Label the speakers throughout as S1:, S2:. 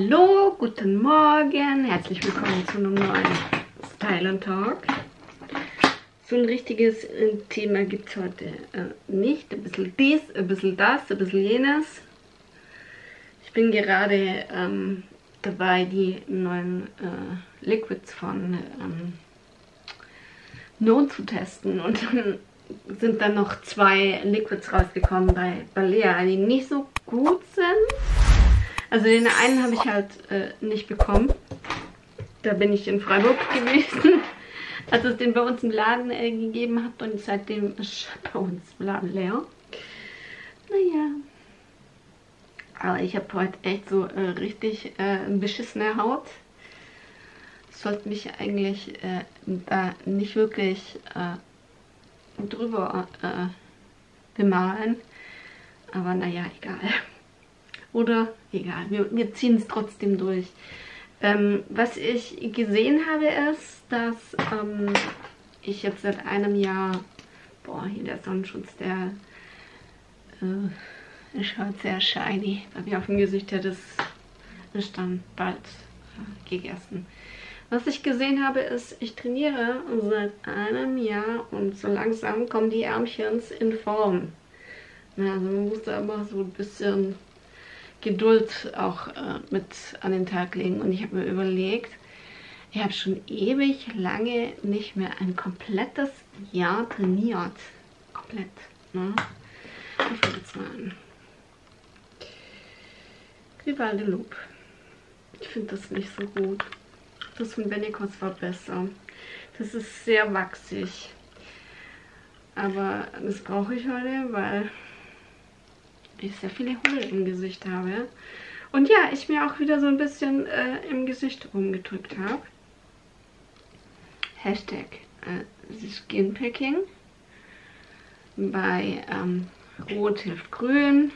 S1: Hallo, guten Morgen, herzlich willkommen zu einem neuen Style and Talk. So ein richtiges äh, Thema gibt es heute äh, nicht. Ein bisschen dies, ein bisschen das, ein bisschen jenes. Ich bin gerade ähm, dabei, die neuen äh, Liquids von ähm, No zu testen und dann sind dann noch zwei Liquids rausgekommen bei Balea, die nicht so gut sind. Also den einen habe ich halt äh, nicht bekommen. Da bin ich in Freiburg gewesen, als es den bei uns im Laden äh, gegeben hat. Und seitdem ist bei uns im Laden leer. Naja. Aber ich habe heute echt so äh, richtig äh, beschissene Haut. Sollte mich eigentlich äh, da nicht wirklich äh, drüber bemalen. Aber naja, egal. Oder egal, wir, wir ziehen es trotzdem durch. Ähm, was ich gesehen habe ist, dass ähm, ich jetzt seit einem Jahr, boah, hier der Sonnenschutz, der äh, schaut sehr shiny. Bei mir auf dem Gesicht hätte es ist dann bald äh, gegessen. Was ich gesehen habe ist, ich trainiere seit einem Jahr und so langsam kommen die Ärmchens in Form. Also man muss da immer so ein bisschen Geduld auch äh, mit an den Tag legen. Und ich habe mir überlegt, ich habe schon ewig lange nicht mehr ein komplettes Jahr trainiert. Komplett. Ne? Ich fange jetzt mal an. Grivalde Loop. Ich finde das nicht so gut. Das von Benicos war besser. Das ist sehr wachsig. Aber das brauche ich heute, weil ich sehr viele Hummel im Gesicht habe. Und ja, ich mir auch wieder so ein bisschen äh, im Gesicht rumgedrückt habe. Hashtag äh, Skinpacking. Bei ähm, Rot hilft Grün.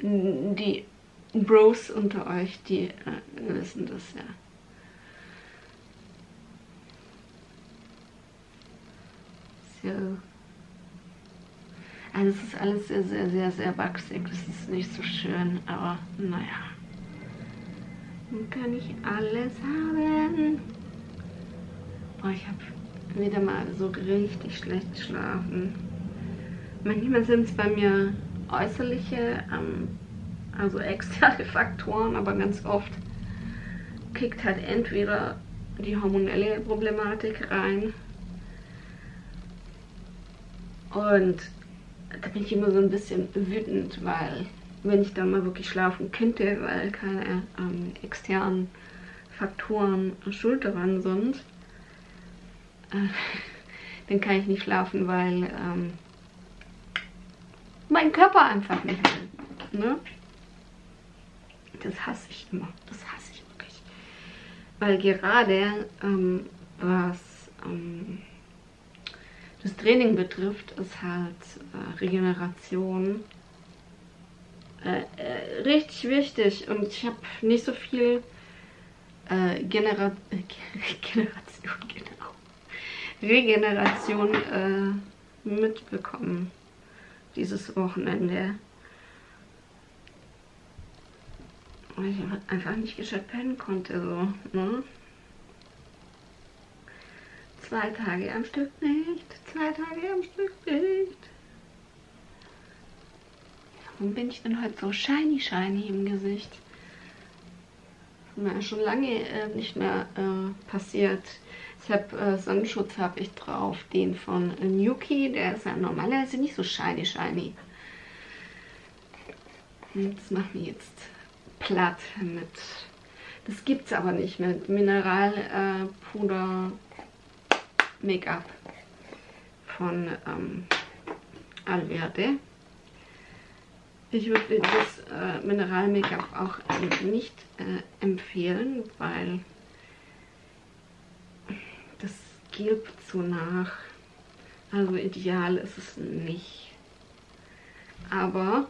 S1: Die Bros unter euch, die äh, wissen das ja. So. Also es ist alles sehr, sehr, sehr, sehr wachsig. Das ist nicht so schön, aber naja. Man kann nicht alles haben. Boah, ich habe wieder mal so richtig schlecht geschlafen. Manchmal sind es bei mir äußerliche, ähm, also externe Faktoren, aber ganz oft kickt halt entweder die hormonelle Problematik rein und da bin ich immer so ein bisschen wütend, weil wenn ich dann mal wirklich schlafen könnte, weil keine ähm, externen Faktoren schuld daran sind, äh, dann kann ich nicht schlafen, weil ähm, mein Körper einfach nicht will. Ne? Das hasse ich immer. Das hasse ich wirklich. Weil gerade ähm, was ähm, das Training betrifft, ist halt äh, Regeneration äh, äh, richtig wichtig. Und ich habe nicht so viel äh, Genera Generation, genau. Regeneration äh, mitbekommen dieses Wochenende. Weil ich einfach nicht gescheit pennen konnte, so, ne? Zwei Tage am Stück nicht. Zwei Tage am Stück nicht. Warum bin ich denn heute so shiny, shiny im Gesicht? Mir schon lange äh, nicht mehr äh, passiert. Ich habe äh, Sonnenschutz habe ich drauf, den von äh, Nuki, der ist ja normalerweise nicht so shiny, shiny. Das macht mir jetzt platt mit. Das gibt es aber nicht mit Mineralpuder Make-up von ähm, Alverde. Ich würde das äh, Mineral-Make-up auch nicht äh, empfehlen, weil das gilbt so nach. Also ideal ist es nicht. Aber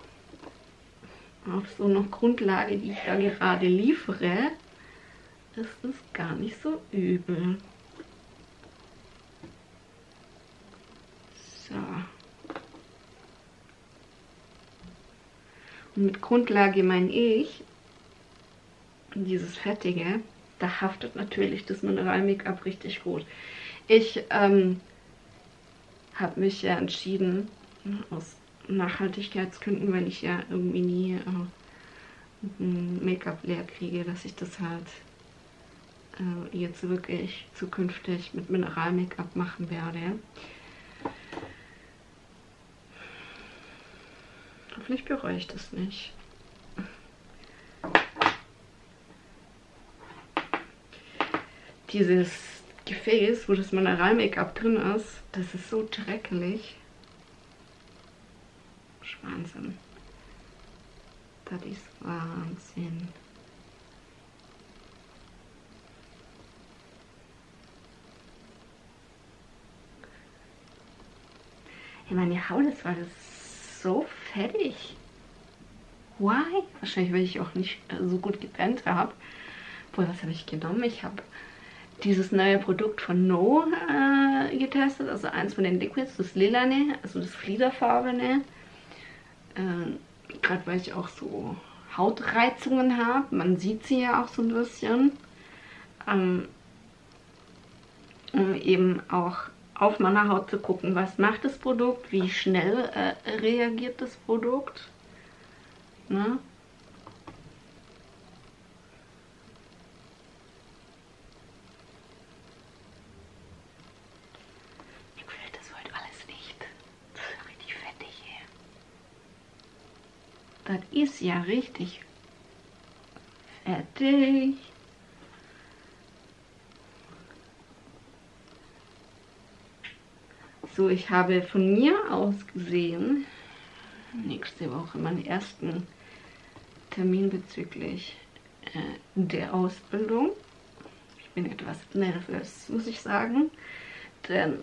S1: auf so einer Grundlage, die ich da gerade liefere, ist es gar nicht so übel. Und mit Grundlage meine ich, dieses Fettige, da haftet natürlich das Mineral-Make-up richtig gut. Ich ähm, habe mich ja entschieden, aus Nachhaltigkeitsgründen, weil ich ja irgendwie nie äh, Make-up leer kriege, dass ich das halt äh, jetzt wirklich zukünftig mit Mineral-Make-up machen werde. Hoffentlich bereue ich das nicht. Dieses Gefäß, wo das Mineral-Make-up drin ist, das ist so dreckig. Wahnsinn. Das ist Wahnsinn. Hey, meine Haut ist das so fettig. Why? Wahrscheinlich, weil ich auch nicht äh, so gut gebrannt habe. Boah, was habe ich genommen? Ich habe dieses neue Produkt von No äh, getestet. Also eins von den Liquids, das lilane, also das fliederfarbene. Äh, Gerade weil ich auch so Hautreizungen habe. Man sieht sie ja auch so ein bisschen. Ähm, eben auch auf meiner Haut zu gucken, was macht das Produkt, wie schnell äh, reagiert das Produkt. Ne? Das ist ja richtig fertig. So, ich habe von mir aus gesehen nächste Woche meinen ersten Termin bezüglich äh, der Ausbildung. Ich bin etwas nervös, muss ich sagen, denn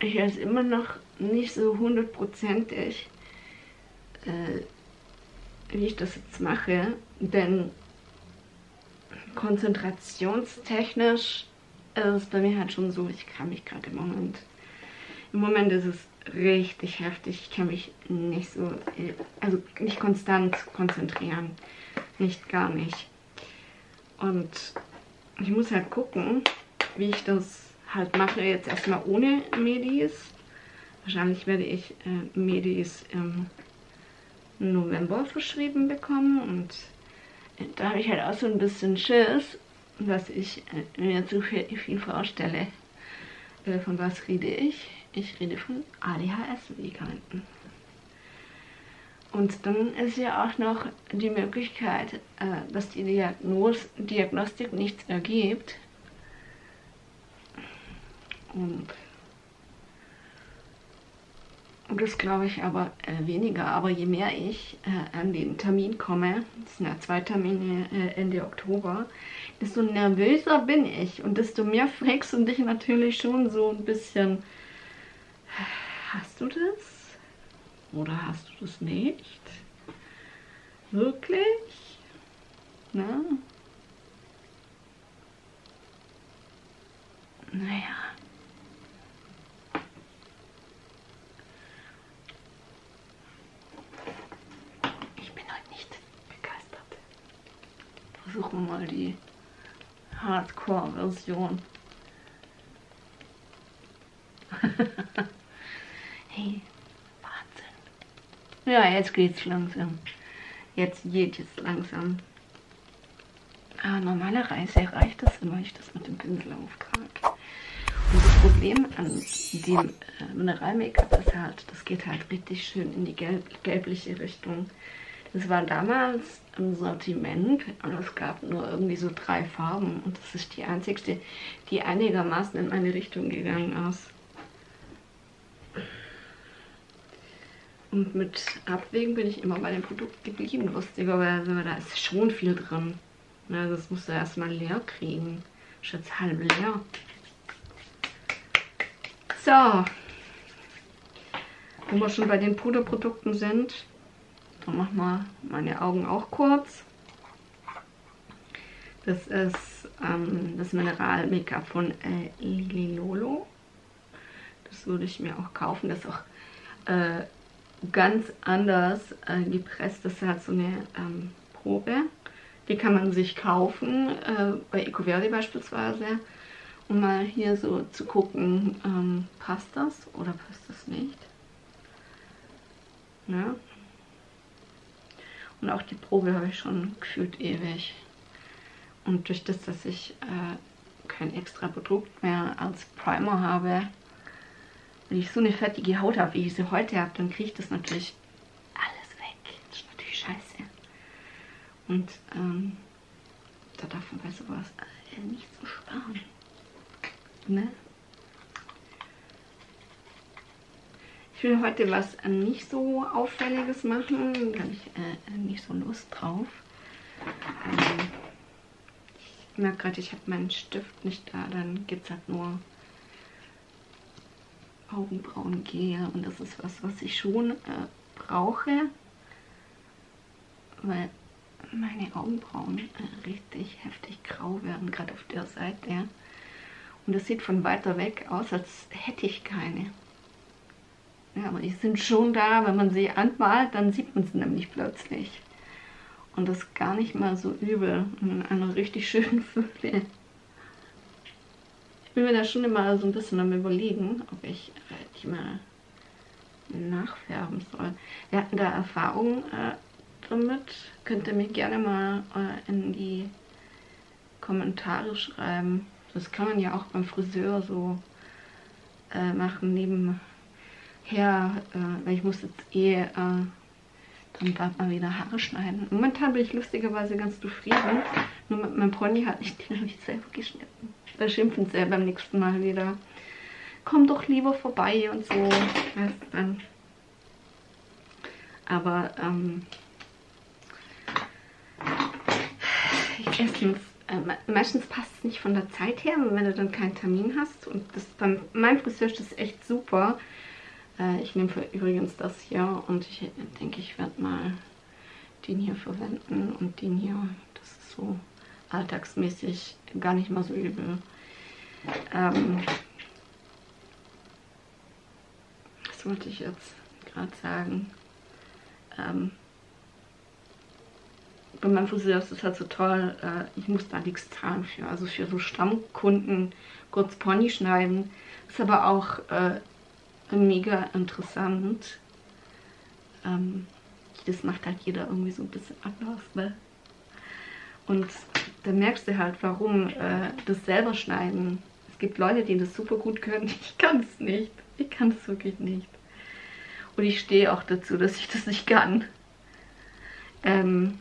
S1: ich weiß immer noch nicht so hundertprozentig, äh, wie ich das jetzt mache, denn konzentrationstechnisch ist es bei mir halt schon so, ich kann mich gerade im Moment, im Moment ist es richtig heftig, ich kann mich nicht so, also nicht konstant konzentrieren, nicht gar nicht. Und ich muss halt gucken, wie ich das halt mache, jetzt erstmal ohne Medis. Wahrscheinlich werde ich äh, Medis im November verschrieben bekommen und da habe ich halt auch so ein bisschen Schiss, was ich äh, mir zu viel, vorstelle. Äh, von was rede ich? Ich rede von ADHS-Medikamenten. Und dann ist ja auch noch die Möglichkeit, äh, dass die Diagnos Diagnostik nichts ergibt. Und das glaube ich aber weniger. Aber je mehr ich an den Termin komme, das sind ja zwei Termine Ende Oktober, desto nervöser bin ich. Und desto mehr fragst du dich natürlich schon so ein bisschen, hast du das? Oder hast du das nicht? Wirklich? Na? Naja. versuchen wir mal die Hardcore-Version. hey, Wahnsinn. Ja, jetzt geht's langsam. Jetzt geht es langsam. Ah, normalerweise reicht das immer, ich das mit dem Pinsel auftrage. Und das Problem an dem äh, Mineral-Make-up ist halt, das geht halt richtig schön in die gelb gelbliche Richtung. Das war damals im Sortiment und es gab nur irgendwie so drei Farben und das ist die einzigste, die einigermaßen in meine Richtung gegangen ist. Und mit Abwägen bin ich immer bei dem Produkt geblieben, lustigerweise, weil da ist schon viel drin. Also das musst du erstmal leer kriegen. Ist jetzt halb leer. So. Wo wir schon bei den Puderprodukten sind, dann machen wir meine Augen auch kurz. Das ist ähm, das Mineral-Make-up von äh, Lili Lolo. Das würde ich mir auch kaufen. Das ist auch äh, ganz anders äh, gepresst. Das halt so eine ähm, Probe. Die kann man sich kaufen, äh, bei Ecoverdi beispielsweise, um mal hier so zu gucken, ähm, passt das oder passt das nicht. Ja. Und auch die Probe habe ich schon gefühlt ewig. Und durch das, dass ich äh, kein extra Produkt mehr als Primer habe, wenn ich so eine fettige Haut habe, wie ich sie heute habe, dann kriege ich das natürlich alles weg. Das ist natürlich scheiße. Und ähm, da darf man bei sowas äh, nicht so sparen. Ne? Will heute was äh, nicht so auffälliges machen. Da habe ich äh, nicht so Lust drauf. Ähm, ich merke gerade, ich habe meinen Stift nicht da. Dann gibt es halt nur Augenbrauengel. Und das ist was, was ich schon äh, brauche. Weil meine Augenbrauen äh, richtig heftig grau werden, gerade auf der Seite. Und das sieht von weiter weg aus, als hätte ich keine. Ja, aber die sind schon da, wenn man sie anmalt, dann sieht man sie nämlich plötzlich. Und das ist gar nicht mal so übel in einer richtig schönen Fülle. Ich bin mir da schon immer so ein bisschen am überlegen, ob ich die mal nachfärben soll. Wir hatten da Erfahrung äh, damit. Könnt ihr mir gerne mal äh, in die Kommentare schreiben. Das kann man ja auch beim Friseur so äh, machen, nebenher. Äh, ich muss jetzt eh äh, dann bald mal wieder Haare schneiden. Momentan bin ich lustigerweise ganz zufrieden. Nur mit meinem Pony hat ich den nicht selber geschnitten. Da schimpfen sie ja beim nächsten Mal wieder. Komm doch lieber vorbei und so. Weißt dann. Aber ähm, erstens, äh, meistens passt es nicht von der Zeit her, wenn du dann keinen Termin hast. Und das beim meinem Friseur ist das echt super. Äh, ich nehme übrigens das hier und ich denke, ich werde mal den hier verwenden und den hier. Das ist so alltagsmäßig gar nicht mal so übel. Ähm, was wollte ich jetzt gerade sagen? Ähm, bei meinem Friseur ist das halt so toll, äh, ich muss da nichts zahlen für. Also für so Stammkunden kurz Pony schneiden. Ist aber auch äh, mega interessant. Ähm, das macht halt jeder irgendwie so ein bisschen anders, ne? Und da merkst du halt, warum äh, das selber schneiden. Es gibt Leute, die das super gut können. Ich kann es nicht. Ich kann es wirklich nicht. Und ich stehe auch dazu, dass ich das nicht kann. Ähm,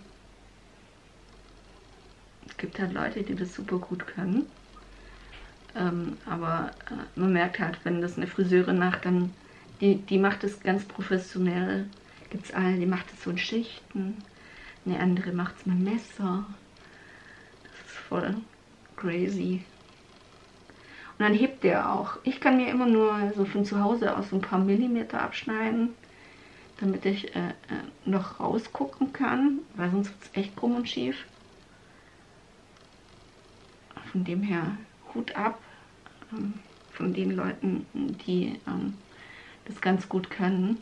S1: es gibt halt Leute, die das super gut können. Ähm, aber äh, man merkt halt, wenn das eine Friseurin macht, dann die, die macht es ganz professionell. Gibt es eine, die macht es so in Schichten. Eine andere macht es mit Messer. Das ist voll crazy. Und dann hebt der auch. Ich kann mir immer nur so von zu Hause aus so ein paar Millimeter abschneiden, damit ich äh, äh noch rausgucken kann, weil sonst wird es echt krumm und schief. Von dem her Hut ab ähm, von den Leuten, die ähm, das ganz gut können.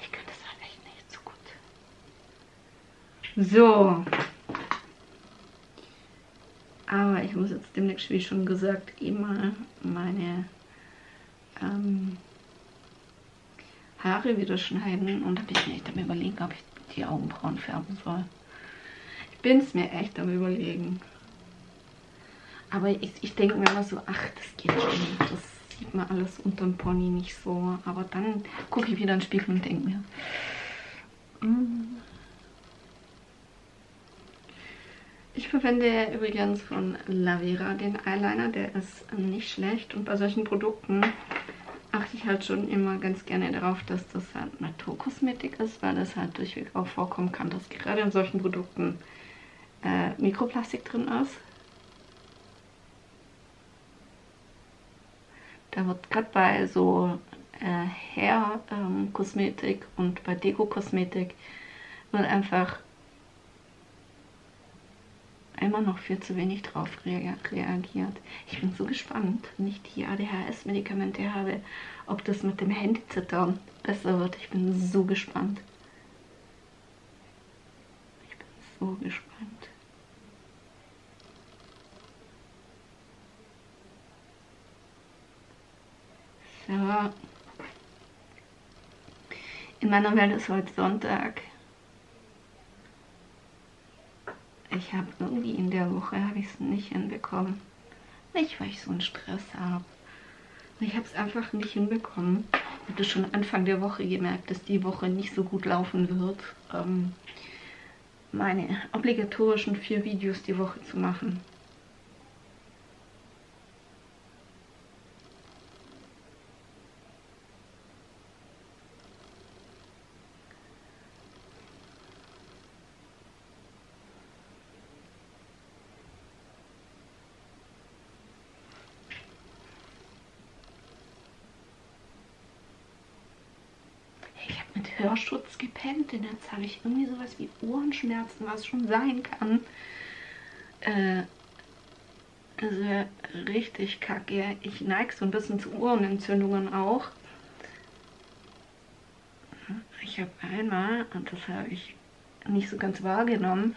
S1: Ich kann das halt echt nicht so gut. So. Aber ich muss jetzt demnächst, wie schon gesagt, immer meine ähm, Haare wieder schneiden und bin ich mir überlegen, ob ich die Augenbrauen färben soll. Bin es mir echt am überlegen. Aber ich, ich denke mir immer so, ach, das geht schon. Das sieht man alles unter dem Pony nicht so. Aber dann gucke ich wieder in den Spiegel und denke mir, mm. Ich verwende übrigens von Lavera den Eyeliner, der ist nicht schlecht. Und bei solchen Produkten achte ich halt schon immer ganz gerne darauf, dass das halt Naturkosmetik ist, weil es halt durchweg auch vorkommen kann, dass gerade in solchen Produkten äh, Mikroplastik drin ist. Da wird gerade bei so äh, Hair-Kosmetik ähm, und bei Deko-Kosmetik wird einfach immer noch viel zu wenig drauf reagiert. Ich bin so gespannt, wenn ich die ADHS-Medikamente habe, ob das mit dem Handyzittern besser wird. Ich bin so gespannt. Ich bin so gespannt. So. In meiner Welt ist heute Sonntag. Ich habe irgendwie in der Woche habe ich es nicht hinbekommen. Nicht, weil ich so einen Stress habe. Ich habe es einfach nicht hinbekommen. Ich hatte schon Anfang der Woche gemerkt, dass die Woche nicht so gut laufen wird. Ähm, meine obligatorischen vier Videos die Woche zu machen. Hörschutz gepennt, denn jetzt habe ich irgendwie sowas wie Ohrenschmerzen, was schon sein kann. Äh, also richtig kacke. Ich neige so ein bisschen zu Ohrenentzündungen auch. Ich habe einmal, und das habe ich nicht so ganz wahrgenommen,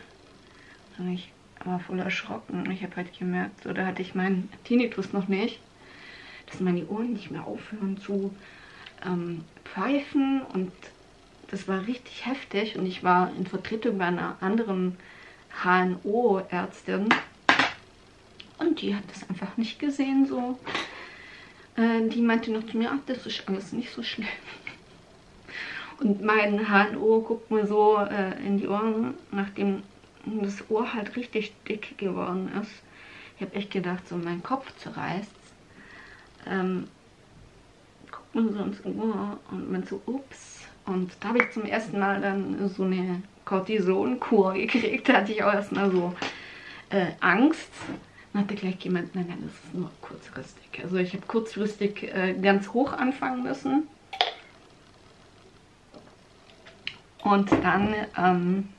S1: ich war voll erschrocken. Ich habe halt gemerkt, so da hatte ich meinen Tinnitus noch nicht, dass meine Ohren nicht mehr aufhören zu ähm, pfeifen und das war richtig heftig und ich war in Vertretung bei einer anderen HNO-Ärztin und die hat das einfach nicht gesehen so. Äh, die meinte noch zu mir, ach, das ist alles nicht so schlimm. Und mein HNO guckt mir so äh, in die Ohren, nachdem das Ohr halt richtig dick geworden ist. Ich habe echt gedacht, so mein Kopf zerreißt. Ähm, guckt man so ins Ohr und man so, ups, und da habe ich zum ersten Mal dann so eine Cortison-Kur gekriegt. Da hatte ich auch erstmal so äh, Angst. Dann hatte gleich jemand, nein, nein, das ist nur kurzfristig. Also ich habe kurzfristig äh, ganz hoch anfangen müssen. Und dann ähm,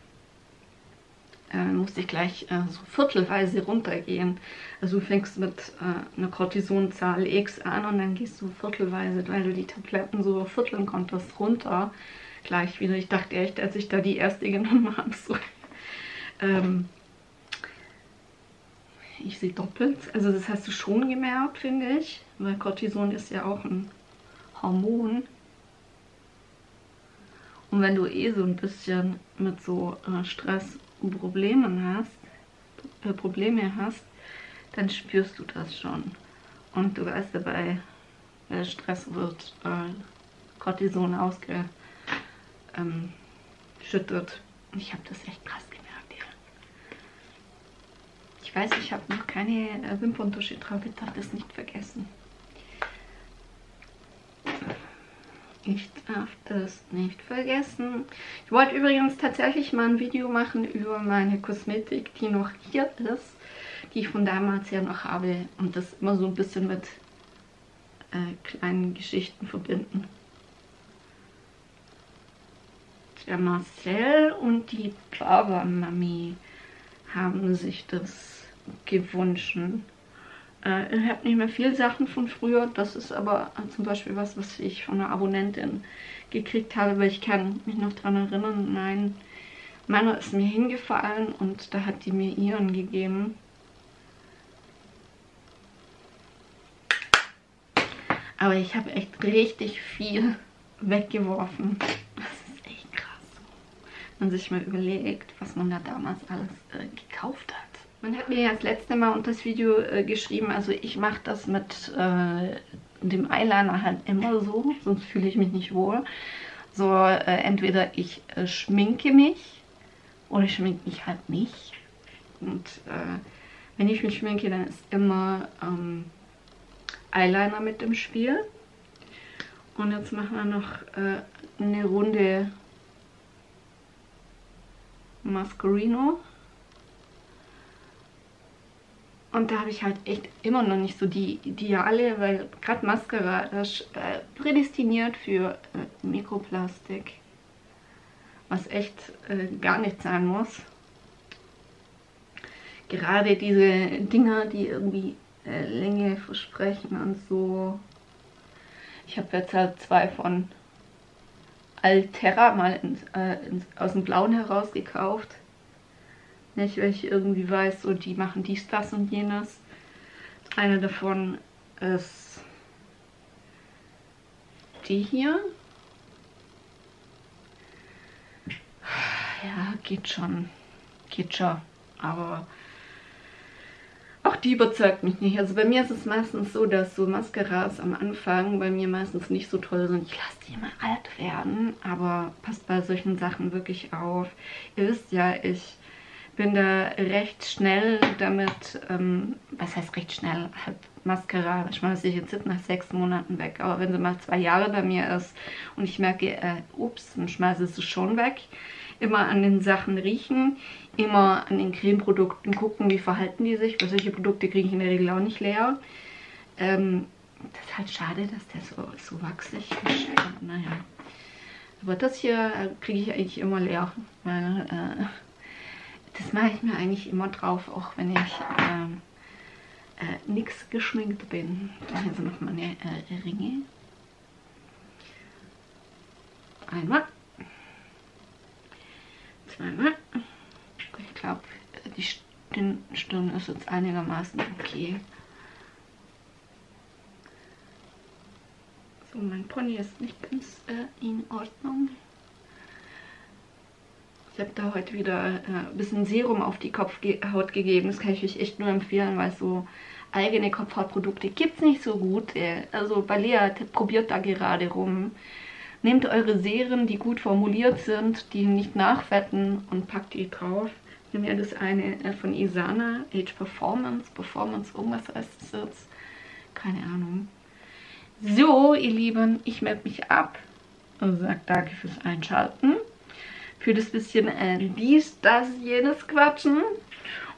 S1: äh, musste ich gleich äh, so viertelweise runtergehen. Also du fängst mit äh, einer Cortisonzahl X an und dann gehst du viertelweise, weil du die Tabletten so vierteln konntest, runter. Gleich wieder. Ich dachte echt, als ich da die erste genommen habe, so, ähm, ich sehe doppelt. Also das hast du schon gemerkt, finde ich. Weil Cortison ist ja auch ein Hormon. Und wenn du eh so ein bisschen mit so äh, Stress Probleme hast, äh, Probleme hast, dann spürst du das schon. Und du weißt dabei, äh, Stress wird äh, Cortison ausgeschüttet. Ähm, ich habe das echt krass gemerkt, ja. Ich weiß, ich habe noch keine äh, Wimperntusche drauf, ich darf das nicht vergessen. Ich darf das nicht vergessen. Ich wollte übrigens tatsächlich mal ein Video machen über meine Kosmetik, die noch hier ist, die ich von damals ja noch habe und das immer so ein bisschen mit äh, kleinen Geschichten verbinden. Der Marcel und die Baba Mami haben sich das gewünscht. Äh, ich habe nicht mehr viel Sachen von früher. Das ist aber zum Beispiel was, was ich von einer Abonnentin gekriegt habe, weil ich kann mich noch daran erinnern. Nein, meiner ist mir hingefallen und da hat die mir ihren gegeben. Aber ich habe echt richtig viel weggeworfen. Das ist echt krass. Wenn man sich mal überlegt, was man da damals alles äh, gekauft hat. Man hat mir ja das letzte Mal unter das Video äh, geschrieben, also ich mache das mit äh, dem Eyeliner halt immer so, sonst fühle ich mich nicht wohl. So, äh, entweder ich äh, schminke mich oder ich schminke mich halt nicht. Und äh, wenn ich mich schminke, dann ist immer ähm, Eyeliner mit im Spiel. Und jetzt machen wir noch äh, eine Runde Mascarino. Und da habe ich halt echt immer noch nicht so die Ideale, weil gerade Mascara ist äh, prädestiniert für äh, Mikroplastik. Was echt äh, gar nicht sein muss.
S2: gerade diese Dinger, die irgendwie äh, Länge versprechen und so. Ich habe jetzt halt zwei von Alterra mal ins, äh, ins, aus dem Blauen heraus gekauft. Nicht, weil ich irgendwie weiß, so die machen dies, das und jenes. Eine davon ist die hier. Ja, geht schon. Geht schon. Aber auch die überzeugt mich nicht. Also bei mir ist es meistens so, dass so Mascaras am Anfang bei mir meistens nicht so toll sind. Ich lasse die immer alt werden, aber passt bei solchen Sachen wirklich auf. Ihr wisst ja, ich bin da recht schnell damit, ähm, was heißt recht schnell, halt Mascara schmeiße ich jetzt nach sechs Monaten weg. Aber wenn sie mal zwei Jahre bei mir ist und ich merke, äh, ups, dann schmeiße ich sie schon weg. Immer an den Sachen riechen, immer an den Cremeprodukten gucken, wie verhalten die sich. Weil solche Produkte kriege ich in der Regel auch nicht leer. Ähm, das ist halt schade, dass der so, so wachsig ist. Naja. Aber das hier äh, kriege ich eigentlich immer leer. Weil, äh, das mache ich mir eigentlich immer drauf, auch wenn ich ähm, äh, nichts geschminkt bin. Dann hier sind noch meine äh, Ringe. Einmal. Zweimal. Ich glaube, die Stirn, Stirn ist jetzt einigermaßen okay. So, mein Pony ist nicht ganz äh, in Ordnung. Ich habe da heute wieder äh, ein bisschen Serum auf die Kopfhaut gegeben. Das kann ich euch echt nur empfehlen, weil so eigene Kopfhautprodukte gibt es nicht so gut. Äh, also Balea probiert da gerade rum. Nehmt eure Serien, die gut formuliert sind, die nicht nachfetten und packt die drauf. Ich nehme ja das eine äh, von Isana, Age Performance, Performance, irgendwas heißt es jetzt. Keine Ahnung. So, ihr Lieben, ich melde mich ab und sage danke fürs Einschalten für das bisschen äh, dies, das, jenes Quatschen.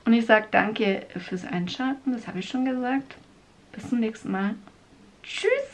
S2: Und ich sage danke fürs Einschalten, das habe ich schon gesagt. Bis zum nächsten Mal. Tschüss!